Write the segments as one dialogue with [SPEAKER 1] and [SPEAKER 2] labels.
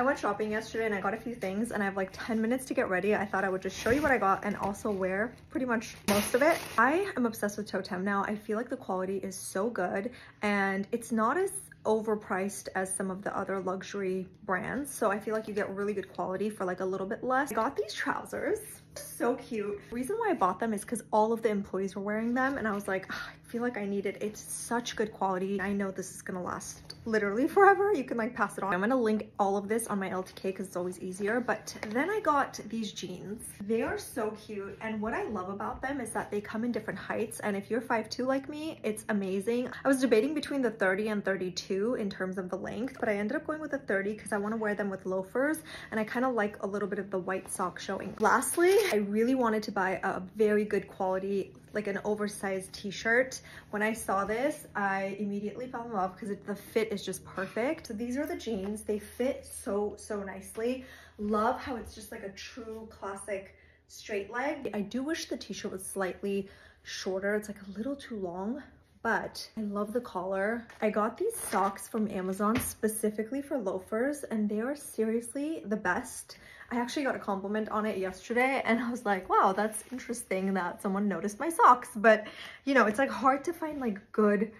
[SPEAKER 1] I went shopping yesterday and I got a few things and I have like 10 minutes to get ready. I thought I would just show you what I got and also wear pretty much most of it. I am obsessed with Toteme now. I feel like the quality is so good and it's not as overpriced as some of the other luxury brands. So I feel like you get really good quality for like a little bit less. I got these trousers so cute. reason why I bought them is because all of the employees were wearing them and I was like, ah, I feel like I need it. It's such good quality. I know this is gonna last literally forever. You can like pass it on. I'm gonna link all of this on my LTK because it's always easier. But then I got these jeans. They are so cute. And what I love about them is that they come in different heights. And if you're 5'2 like me, it's amazing. I was debating between the 30 and 32 in terms of the length, but I ended up going with a 30 because I want to wear them with loafers. And I kind of like a little bit of the white sock showing. Lastly, I really wanted to buy a very good quality like an oversized t-shirt. When I saw this, I immediately fell in love because the fit is just perfect. These are the jeans. They fit so, so nicely. Love how it's just like a true classic straight leg. I do wish the t-shirt was slightly shorter. It's like a little too long, but I love the collar. I got these socks from Amazon specifically for loafers and they are seriously the best. I actually got a compliment on it yesterday and I was like, wow, that's interesting that someone noticed my socks. But you know, it's like hard to find like good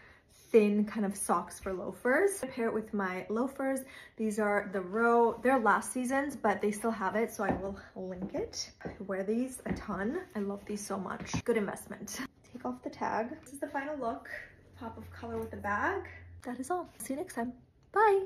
[SPEAKER 1] thin kind of socks for loafers. I pair it with my loafers. These are the Row. They're last season's, but they still have it, so I will link it. I wear these a ton. I love these so much. Good investment. Take off the tag. This is the final look. Pop of color with the bag. That is all. See you next time. Bye.